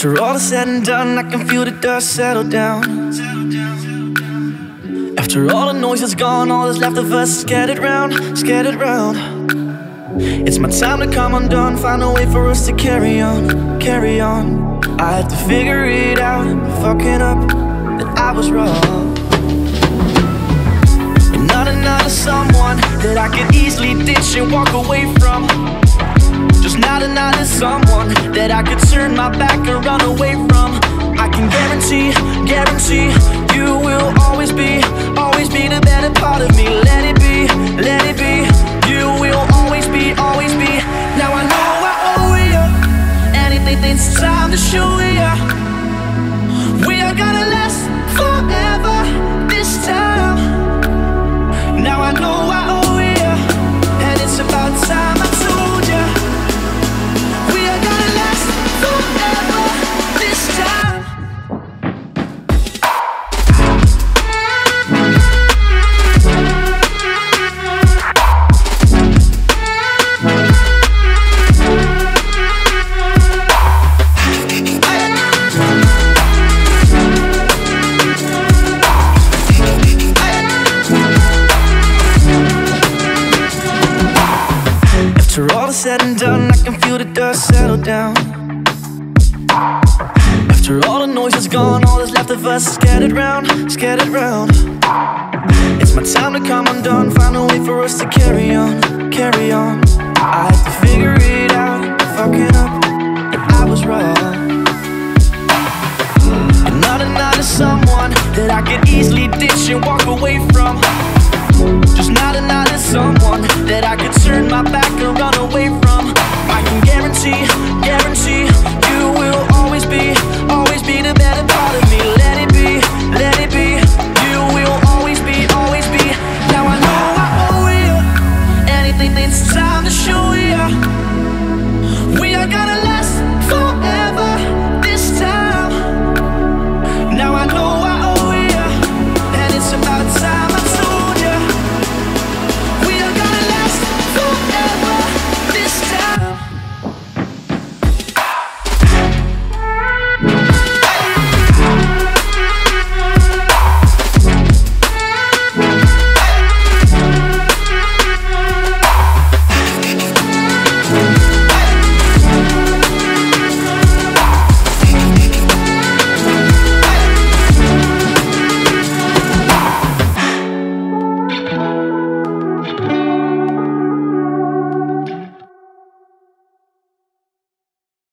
After all is said and done, I can feel the dust settle down. After all the noise is gone, all that's left of us scattered round, scattered round. It's my time to come undone, find a way for us to carry on, carry on. I had to figure it out, fucking up, that I was wrong. Not another someone that I could easily ditch and walk away from. Just not another someone that I could my back and run away from. I can guarantee, guarantee you will always always said and done, I can feel the dust settle down. After all the noise is gone, all that's left of us is scattered round, scattered round. It's my time to come undone, find a way for us to carry on, carry on. I had to figure it out, fucking up, that I was wrong. Not another someone that I could easily ditch and walk away from. Just not another someone that I could